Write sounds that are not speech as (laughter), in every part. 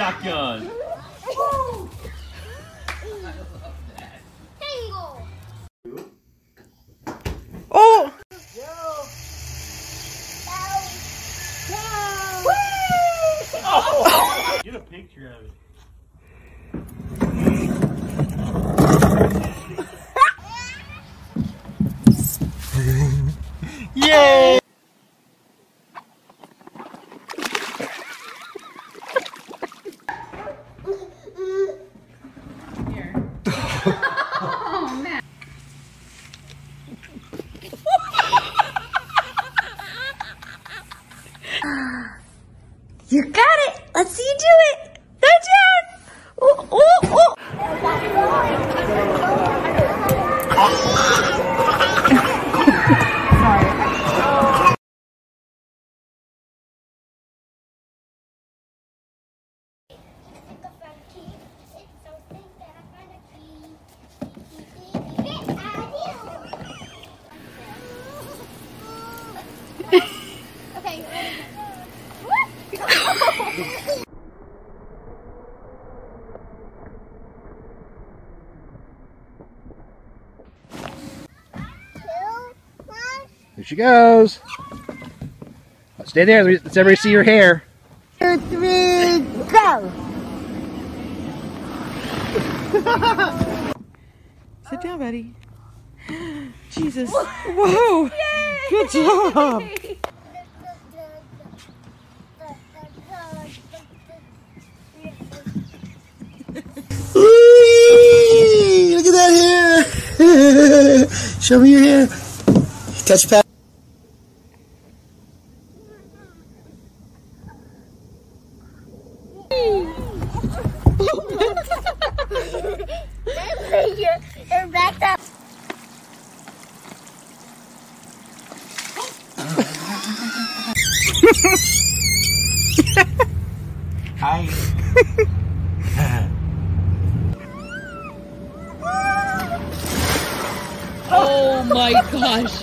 shotgun. Tangle. Oh! Get a picture of it. Yay! You got it! Let's see you do it! That's it! Oh, oh, oh! Okay. Two, one. Here she goes. Stay there. Let's everybody see your hair. Two, three, go. (laughs) Sit down, buddy. (gasps) Jesus. Whoa! Good job! Look at that hair. (laughs) Show me your hair. Touch pad. My gosh.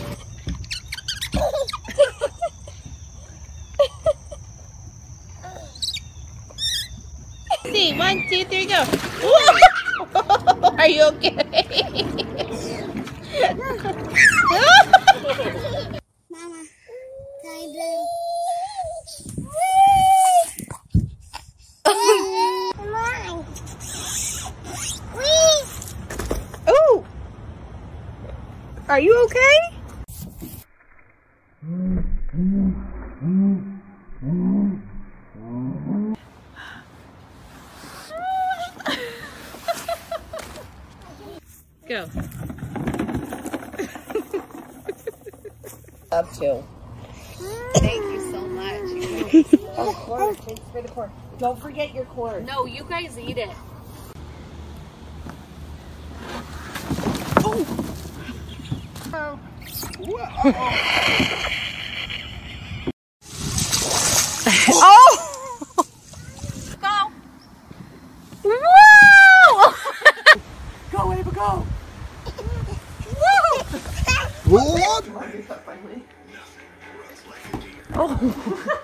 See, one, two, three, go. (laughs) Are you okay? (laughs) Mama, time blue. Come on. Whee! Ooh! Are you okay? Go. (laughs) Up to. Thank you so much. (laughs) thanks For the court. Don't forget your cord. No, you guys eat it. (laughs) Oh! Go. Whoa! Go, Ava, go. (laughs)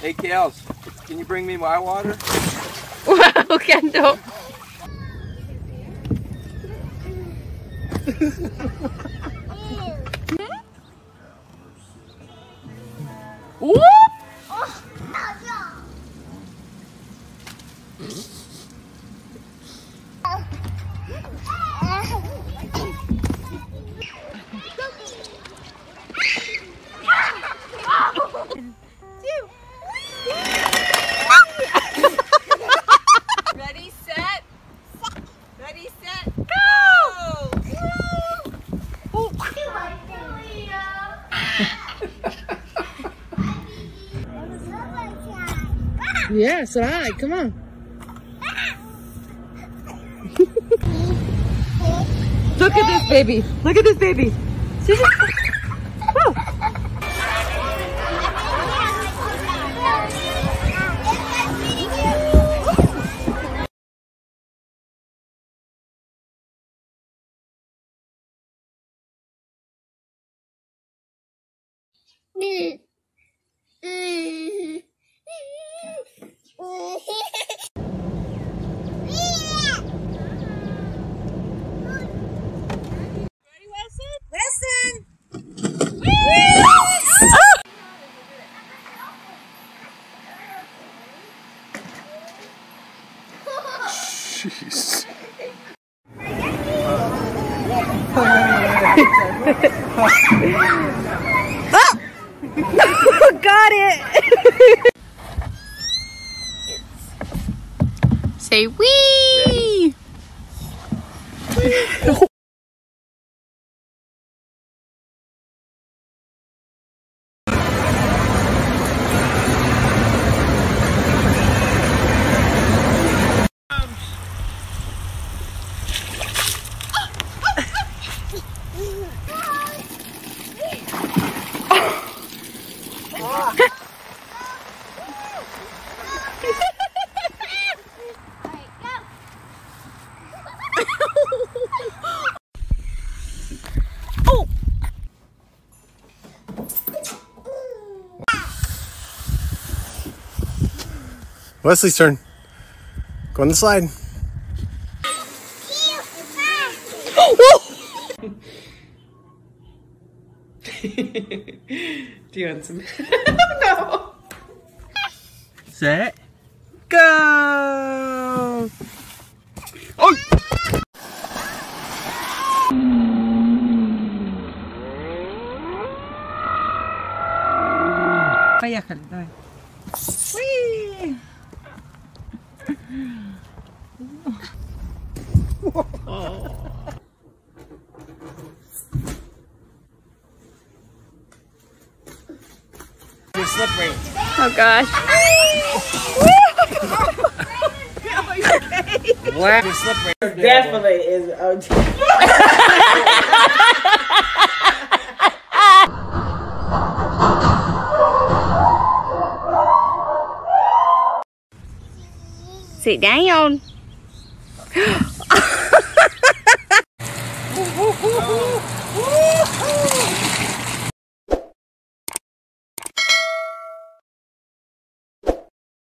Hey, Kales, can you bring me my water? Wow, Kendall. Whoop! Yeah, so I. Come on. Look at this baby. Look at this baby. See this? Oh. Jeez. oh! (laughs) Got it. Say wee. Wesley's turn. Go on the slide. (laughs) Do you want some? (laughs) no. Set. Go. Oh. Vaya, Khalid, dale. Whee! Oh gosh. What? Definitely is. Sit down. (gasps) (laughs)